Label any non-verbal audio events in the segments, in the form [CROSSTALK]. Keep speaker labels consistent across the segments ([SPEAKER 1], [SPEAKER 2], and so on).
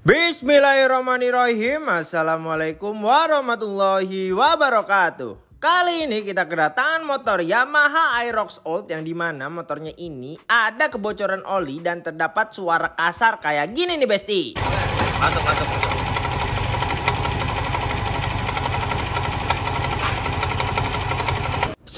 [SPEAKER 1] Bismillahirrahmanirrahim Assalamualaikum warahmatullahi wabarakatuh Kali ini kita kedatangan motor Yamaha Aerox Old yang di mana motornya ini ada kebocoran oli dan terdapat suara kasar kayak gini nih Besti.
[SPEAKER 2] Masuk, masuk, masuk.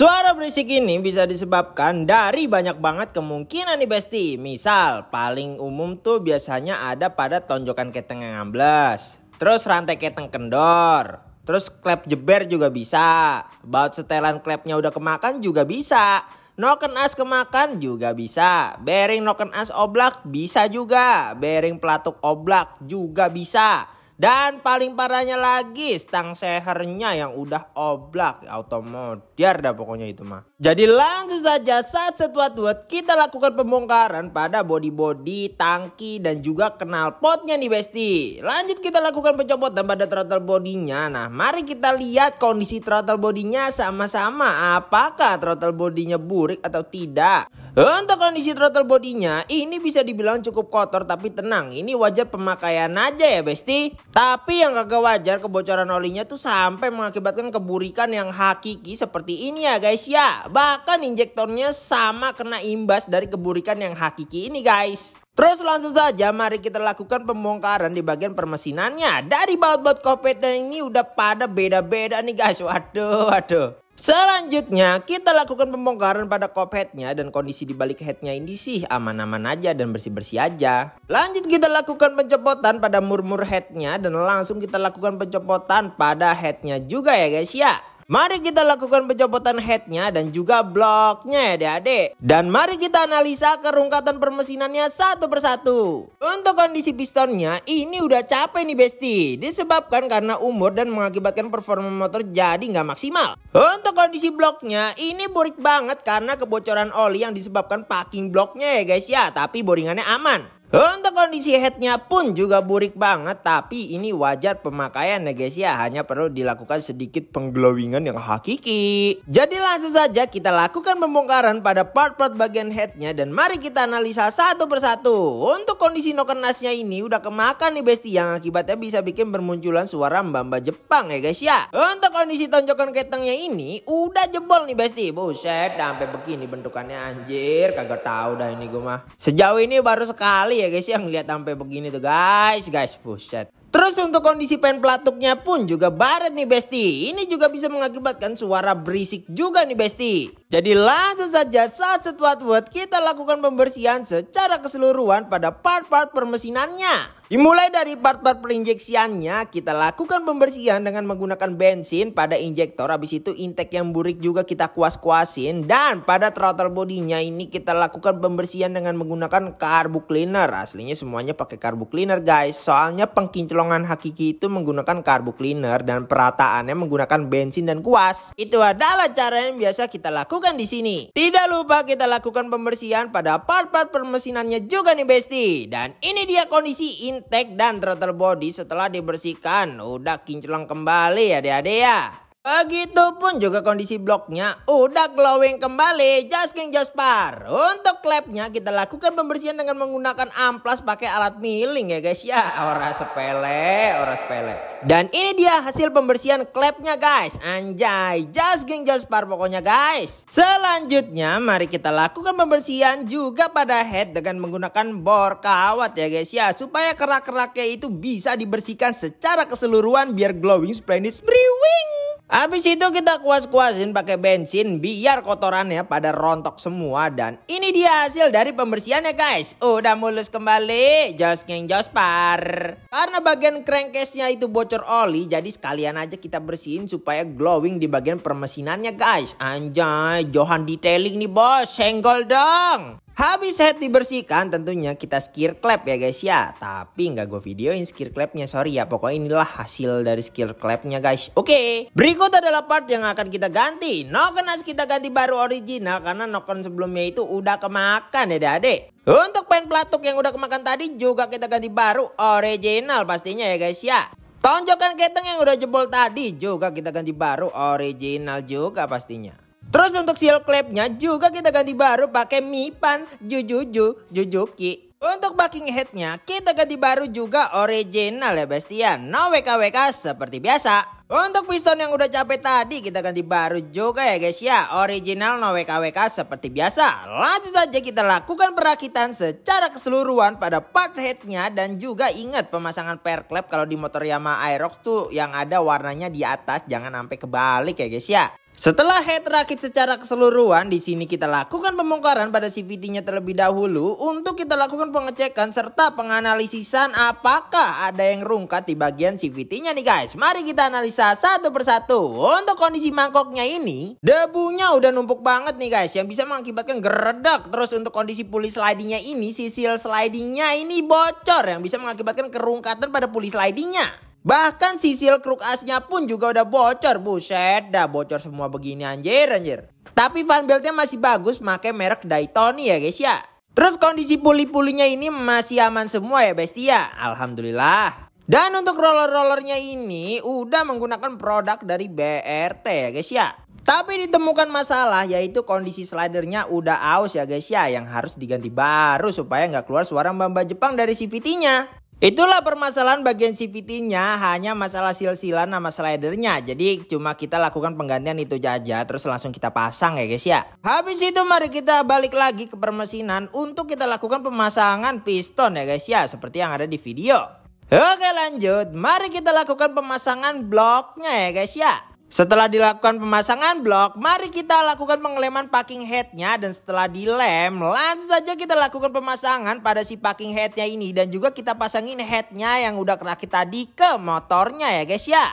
[SPEAKER 1] Suara berisik ini bisa disebabkan dari banyak banget kemungkinan nih Besti. Misal, paling umum tuh biasanya ada pada tonjokan keteng yang ambles. Terus rantai keteng kendor. Terus klep jeber juga bisa. Baut setelan klepnya udah kemakan juga bisa. Noken as kemakan juga bisa. Bearing noken as oblak bisa juga. Bearing pelatuk oblak juga bisa. Dan paling parahnya lagi stang sehernya yang udah oblak automodir dah pokoknya itu mah. Jadi langsung saja saat setuat-tuat kita lakukan pembongkaran pada body-body, tangki dan juga knalpotnya nih Besti. Lanjut kita lakukan pencopotan pada throttle bodinya. Nah mari kita lihat kondisi throttle bodinya sama-sama apakah throttle bodinya burik atau tidak. Untuk kondisi throttle bodinya ini bisa dibilang cukup kotor tapi tenang ini wajar pemakaian aja ya Besti. Tapi yang kagak wajar kebocoran olinya tuh sampai mengakibatkan keburikan yang hakiki seperti ini ya guys ya. Bahkan injektornya sama kena imbas dari keburikan yang hakiki ini guys. Terus langsung saja mari kita lakukan pembongkaran di bagian permesinannya. Dari baut-baut kopetnya ini udah pada beda-beda nih guys. Waduh, waduh. Selanjutnya kita lakukan pembongkaran pada headnya dan kondisi di balik headnya ini sih aman-aman aja dan bersih-bersih aja. Lanjut kita lakukan pencopotan pada murmur headnya dan langsung kita lakukan pencopotan pada headnya juga ya guys ya. Mari kita lakukan pencopotan headnya dan juga bloknya ya adik-adik. Dan mari kita analisa kerungkatan permesinannya satu persatu. Untuk kondisi pistonnya ini udah capek nih Besti. Disebabkan karena umur dan mengakibatkan performa motor jadi nggak maksimal. Untuk kondisi bloknya ini burik banget karena kebocoran oli yang disebabkan packing bloknya ya guys ya. Tapi boringannya aman. Untuk kondisi headnya pun juga burik banget tapi ini wajar pemakaian ya guys ya hanya perlu dilakukan sedikit pengglowingan yang hakiki. Jadi langsung saja kita lakukan pembongkaran pada part-part bagian headnya dan mari kita analisa satu persatu. Untuk kondisi nokenasnya ini udah kemakan nih besti yang akibatnya bisa bikin bermunculan suara mbak-mbak Jepang ya guys ya. Untuk kondisi tonjokan ketengnya ini udah jebol nih besti. Buset sampai begini bentukannya anjir kagak tahu dah ini gue mah. Sejauh ini baru sekali ya guys yang lihat sampai begini tuh guys guys buset Terus untuk kondisi pen pelatuknya pun juga baret nih Besti. Ini juga bisa mengakibatkan suara berisik juga nih Besti. Jadi langsung saja saat setuat buat kita lakukan pembersihan secara keseluruhan pada part-part permesinannya. Dimulai dari part-part perinjeksiannya, kita lakukan pembersihan dengan menggunakan bensin pada injektor. Habis itu intake yang burik juga kita kuas-kuasin. Dan pada throttle bodinya ini kita lakukan pembersihan dengan menggunakan carbu cleaner. Aslinya semuanya pakai carbu cleaner guys. Soalnya pengkinclongan hakiki itu menggunakan carbu cleaner dan perataannya menggunakan bensin dan kuas. Itu adalah cara yang biasa kita lakukan di sini. Tidak lupa kita lakukan pembersihan pada part-part permesinannya juga nih Besti. Dan ini dia kondisi intake dan throttle body setelah dibersihkan. Udah kinclong kembali ya adik-adik ya. Begitupun juga kondisi bloknya udah glowing kembali just king just par. Untuk klepnya kita lakukan pembersihan dengan menggunakan amplas pakai alat milling ya guys ya. Ora sepele, ora sepele. Dan ini dia hasil pembersihan klepnya guys. Anjay, just king just par pokoknya guys. Selanjutnya mari kita lakukan pembersihan juga pada head dengan menggunakan bor kawat ya guys ya. Supaya kerak-keraknya itu bisa dibersihkan secara keseluruhan biar glowing splendid spriwing. Habis itu kita kuas-kuasin pakai bensin biar kotorannya pada rontok semua dan ini dia hasil dari pembersihannya guys. Udah mulus kembali, jos ngeng jos par. Karena bagian crankcase-nya itu bocor oli jadi sekalian aja kita bersihin supaya glowing di bagian permesinannya guys. Anjay, Johan detailing nih bos, senggol dong. Habis head dibersihkan tentunya kita skir clap ya guys ya. Tapi nggak gue videoin skir clapnya sorry ya. Pokoknya inilah hasil dari skir clapnya guys. Oke. Berikut adalah part yang akan kita ganti. Noken harus kita ganti baru original. Karena noken sebelumnya itu udah kemakan ya adek. Untuk pen pelatuk yang udah kemakan tadi juga kita ganti baru original pastinya ya guys ya. Tonjokan keteng yang udah jebol tadi juga kita ganti baru original juga pastinya. Terus untuk seal clapnya juga kita ganti baru pakai Mipan Jujuju Jujuki. Untuk backing headnya kita ganti baru juga original ya bestian. No WKWK seperti biasa. Untuk piston yang udah capek tadi kita ganti baru juga ya guys ya. Original no WKWK seperti biasa. Langsung saja kita lakukan perakitan secara keseluruhan pada part headnya. Dan juga ingat pemasangan pair clap kalau di motor Yamaha Aerox tuh yang ada warnanya di atas. Jangan sampai kebalik ya guys ya. Setelah head rakit secara keseluruhan, di sini kita lakukan pembongkaran pada CVT-nya terlebih dahulu untuk kita lakukan pengecekan serta penganalisisan apakah ada yang rungkat di bagian CVT-nya nih guys. Mari kita analisa satu persatu. Untuk kondisi mangkoknya ini, debunya udah numpuk banget nih guys yang bisa mengakibatkan geredak. Terus untuk kondisi puli slidingnya ini, sisil slidingnya ini bocor yang bisa mengakibatkan kerungkatan pada puli slidingnya. Bahkan sisil kruk asnya pun juga udah bocor. Buset, dah bocor semua begini anjir, anjir. Tapi fan beltnya masih bagus, pakai merek Daytoni ya guys ya. Terus kondisi puli-pulinya ini masih aman semua ya bestia. Alhamdulillah. Dan untuk roller-rollernya ini udah menggunakan produk dari BRT ya guys ya. Tapi ditemukan masalah yaitu kondisi slidernya udah aus ya guys ya yang harus diganti baru supaya nggak keluar suara mbak Jepang dari CVT-nya. Itulah permasalahan bagian CVT-nya hanya masalah silsilan nama slidernya. Jadi cuma kita lakukan penggantian itu aja terus langsung kita pasang ya guys ya. Habis itu mari kita balik lagi ke permesinan untuk kita lakukan pemasangan piston ya guys ya. Seperti yang ada di video. Oke lanjut, mari kita lakukan pemasangan bloknya ya guys ya. Setelah dilakukan pemasangan blok, mari kita lakukan pengeleman packing headnya dan setelah dilem, langsung saja kita lakukan pemasangan pada si packing headnya ini dan juga kita pasangin headnya yang udah kerakit tadi ke motornya ya guys ya.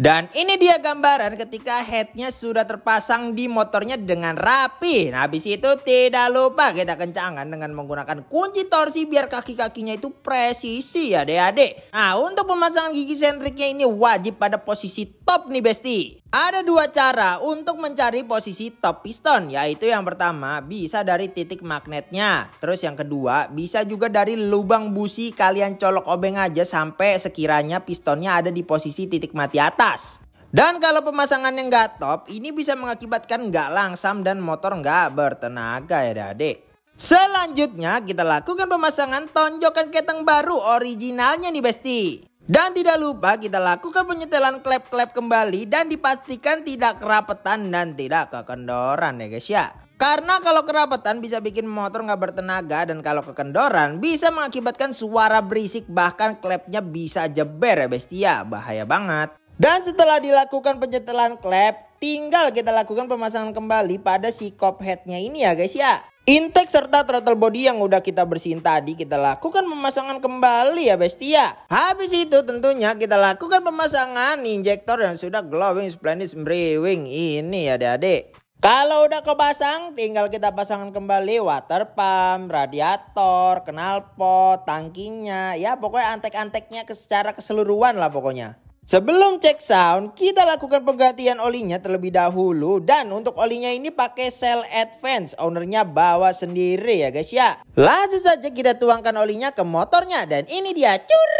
[SPEAKER 1] Dan ini dia gambaran ketika headnya sudah terpasang di motornya dengan rapi. Nah habis itu tidak lupa kita kencangkan dengan menggunakan kunci torsi biar kaki-kakinya itu presisi ya adik-adik. Nah untuk pemasangan gigi sentriknya ini wajib pada posisi top nih besti. Ada dua cara untuk mencari posisi top piston, yaitu yang pertama bisa dari titik magnetnya. Terus yang kedua bisa juga dari lubang busi kalian colok obeng aja sampai sekiranya pistonnya ada di posisi titik mati atas. Dan kalau pemasangannya nggak top, ini bisa mengakibatkan nggak langsam dan motor nggak bertenaga ya adik. Selanjutnya kita lakukan pemasangan tonjokan keteng baru originalnya nih besti. Dan tidak lupa kita lakukan penyetelan klep-klep kembali dan dipastikan tidak kerapetan dan tidak kekendoran ya guys ya. Karena kalau kerapetan bisa bikin motor nggak bertenaga dan kalau kekendoran bisa mengakibatkan suara berisik bahkan klepnya bisa jeber ya bestia. Bahaya banget. Dan setelah dilakukan penyetelan klep, tinggal kita lakukan pemasangan kembali pada si cop headnya ini ya guys ya. Intake serta throttle body yang udah kita bersihin tadi kita lakukan pemasangan kembali ya bestia. Habis itu tentunya kita lakukan pemasangan injektor yang sudah glowing splendid brewing ini ya adik-adik. Kalau udah kepasang tinggal kita pasangkan kembali water pump, radiator, knalpot, tangkinya. Ya pokoknya antek-anteknya secara keseluruhan lah pokoknya. Sebelum cek sound, kita lakukan penggantian olinya terlebih dahulu. Dan untuk olinya ini pakai Cell Advance. Ownernya bawa sendiri ya guys ya. Langsung saja kita tuangkan olinya ke motornya. Dan ini dia. Cur!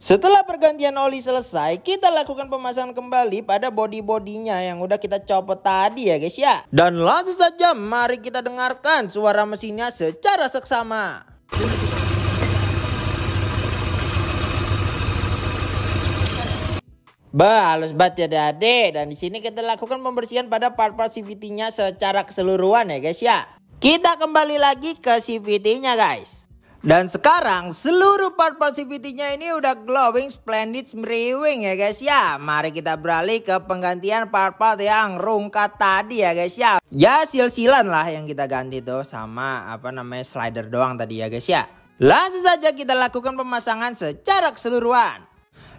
[SPEAKER 1] Setelah pergantian oli selesai, kita lakukan pemasangan kembali pada body-bodinya yang udah kita copot tadi ya guys ya. Dan langsung saja mari kita dengarkan suara mesinnya secara seksama. Bah, halus banget ya adek. Dan di sini kita lakukan pembersihan pada part-part CVT-nya secara keseluruhan ya guys ya. Kita kembali lagi ke CVT-nya guys. Dan sekarang seluruh part-part CVT-nya ini udah glowing, splendid, smrewing ya guys ya. Mari kita beralih ke penggantian part-part yang rungkat tadi ya guys ya. Ya silsilan lah yang kita ganti tuh sama apa namanya slider doang tadi ya guys ya. Langsung saja kita lakukan pemasangan secara keseluruhan.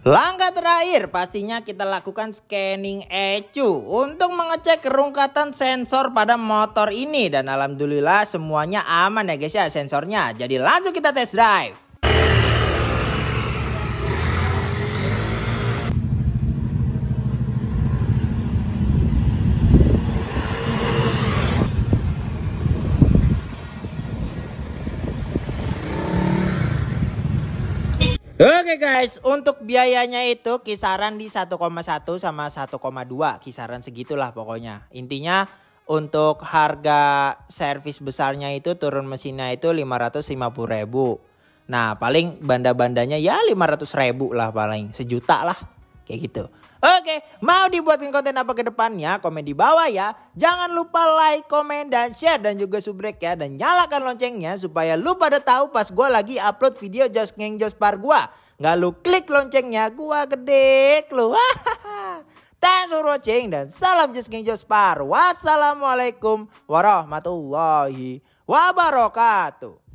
[SPEAKER 1] Langkah terakhir pastinya kita lakukan scanning ECU untuk mengecek kerungkatan sensor pada motor ini dan alhamdulillah semuanya aman ya guys ya sensornya. Jadi langsung kita test drive. Oke guys, untuk biayanya itu kisaran di 1,1 sama 1,2, kisaran segitulah pokoknya. Intinya untuk harga servis besarnya itu turun mesinnya itu 550 ribu. Nah paling banda-bandanya ya 500 ribu lah paling sejuta lah kayak gitu. Oke, mau dibuatin konten apa ke depannya? Komen di bawah ya. Jangan lupa like, komen, dan share dan juga subrek ya. Dan nyalakan loncengnya supaya lu pada tahu pas gue lagi upload video Jos Ngeng Jos Par gue. Nggak lu klik loncengnya, gua gede lu. [LAUGHS] Thanks for watching dan salam Jos Ngeng Jos Par. Wassalamualaikum warahmatullahi wabarakatuh.